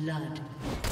blood.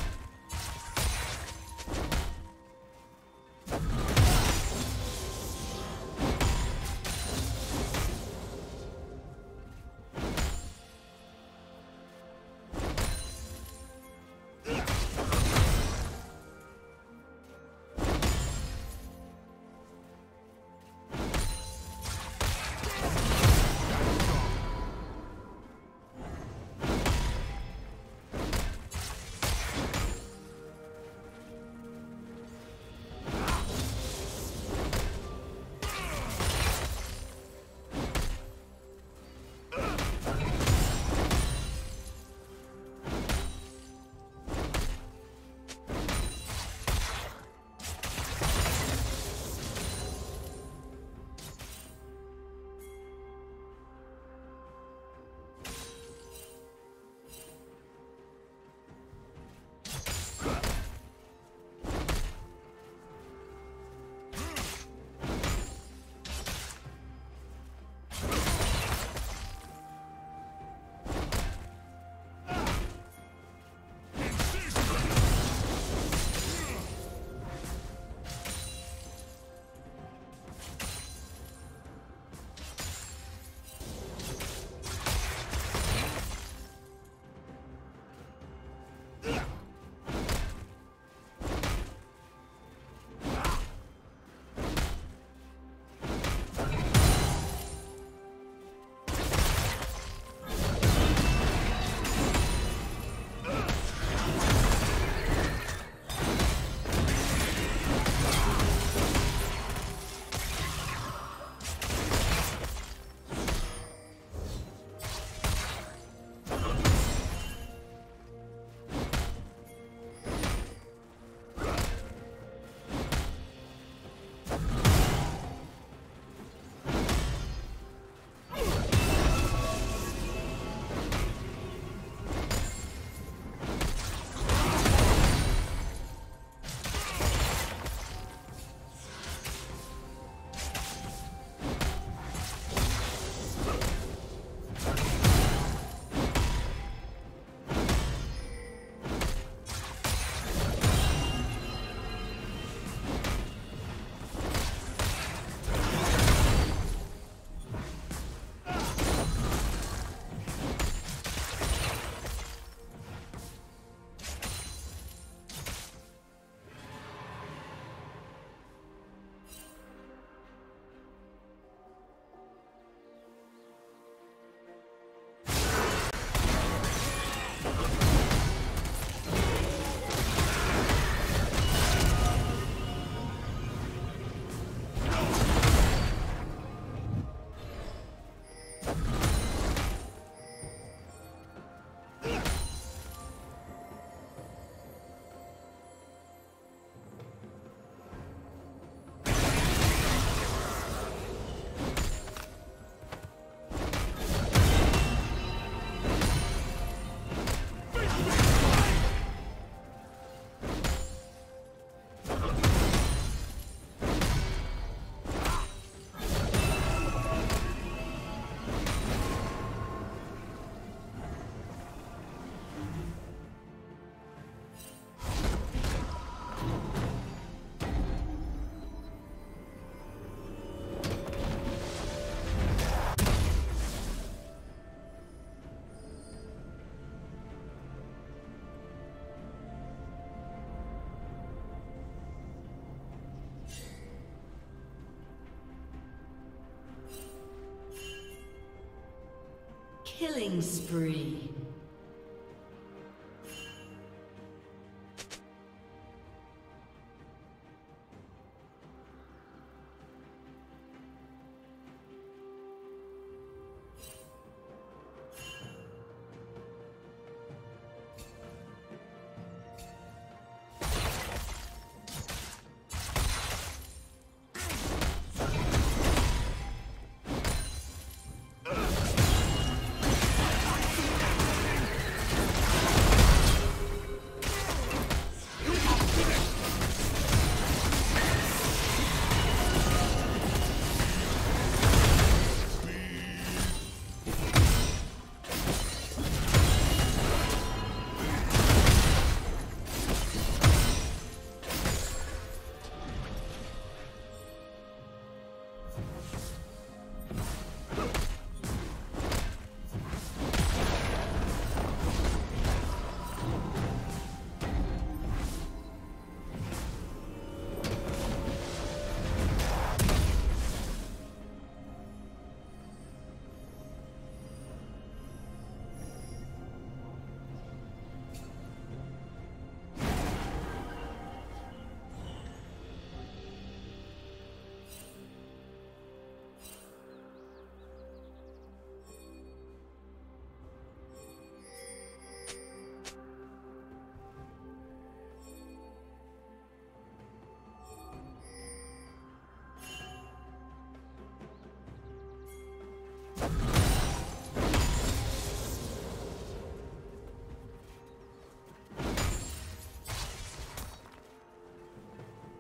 Killing spree.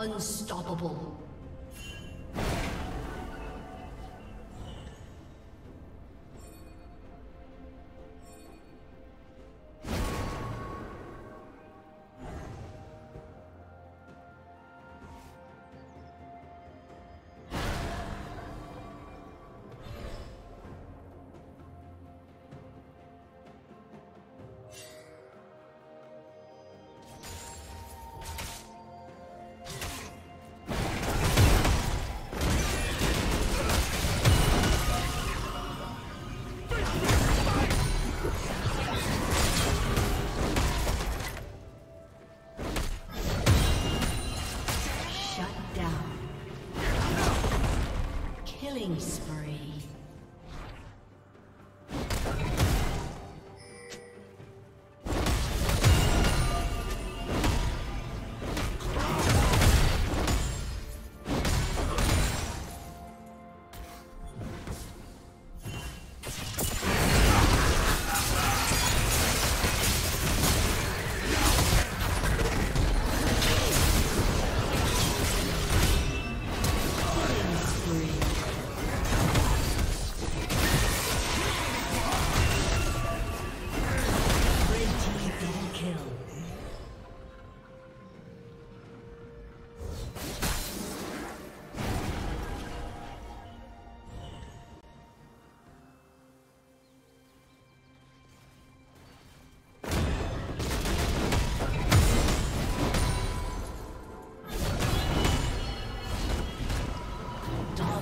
Unstoppable.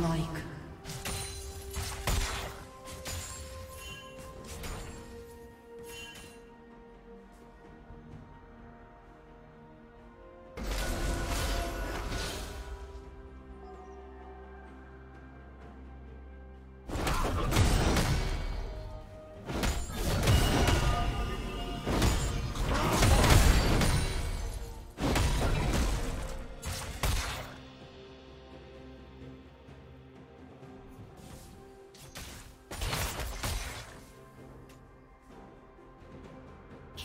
noi.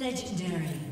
Legendary.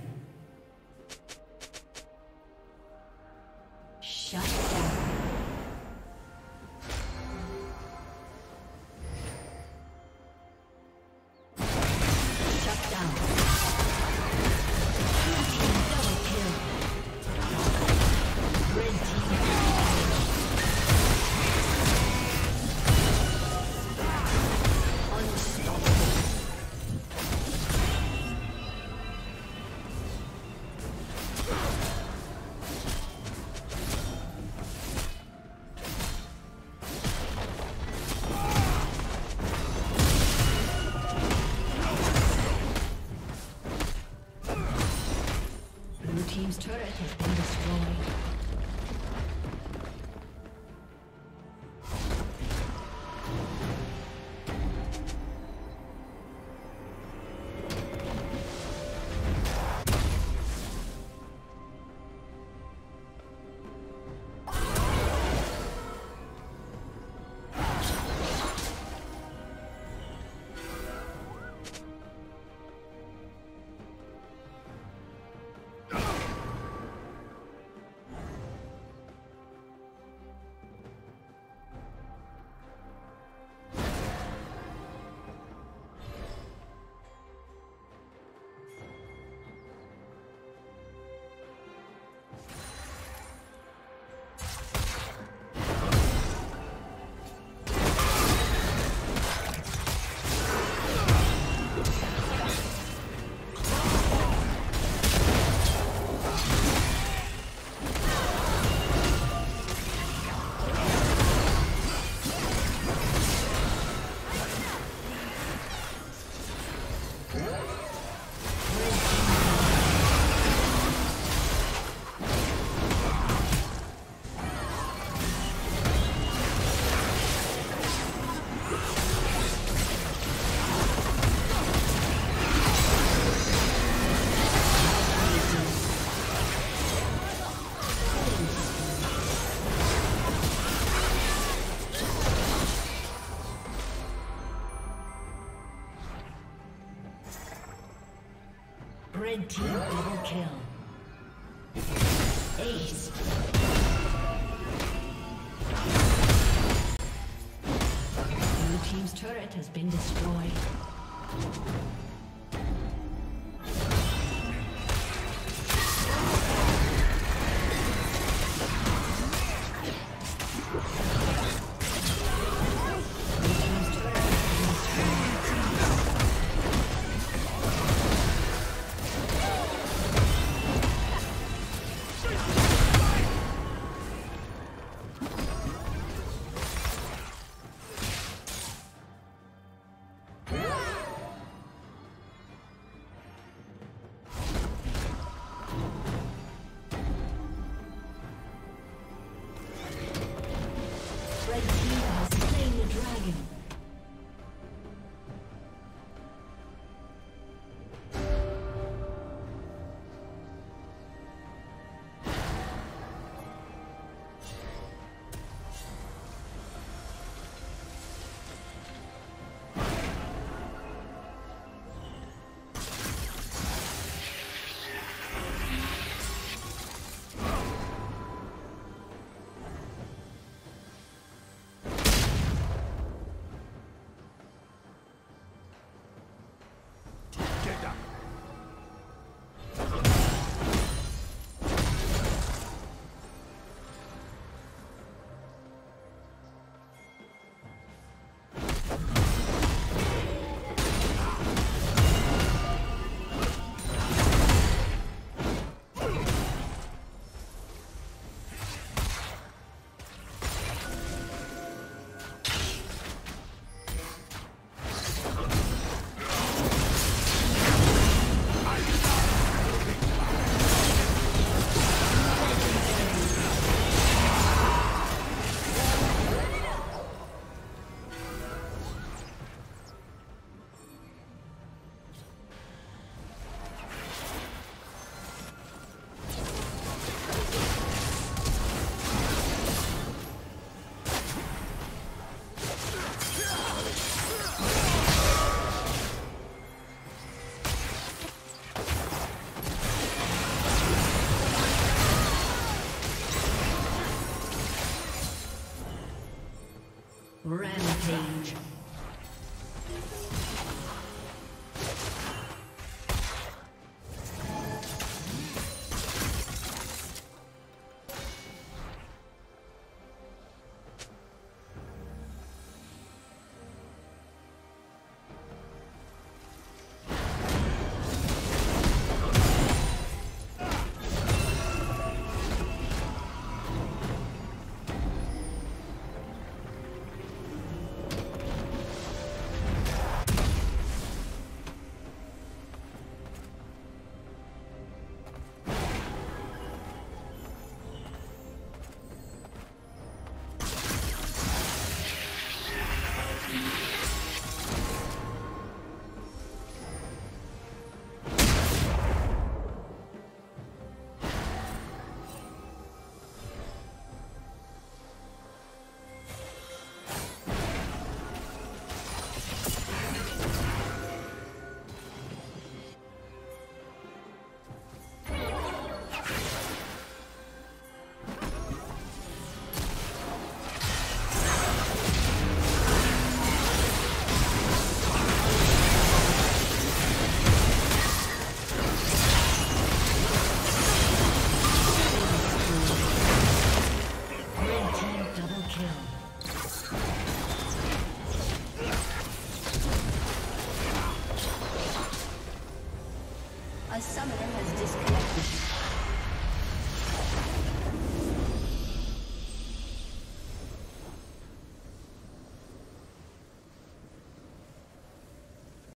Red team double kill. Ace. Blue team's turret has been destroyed. Rampage.